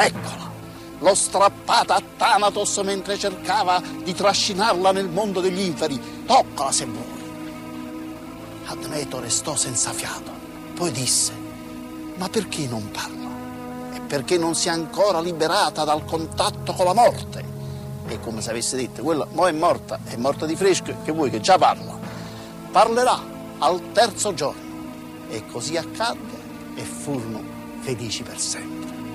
Eccola, l'ho strappata a Thanatos mentre cercava di trascinarla nel mondo degli inferi. Toccala se vuoi. Admeto restò senza fiato, poi disse, ma perché non parla? È perché non si è ancora liberata dal contatto con la morte. E come se avesse detto, quella mo è morta, è morta di fresco, che vuoi che già parla. Parlerà al terzo giorno. E così accadde e furono felici per sempre.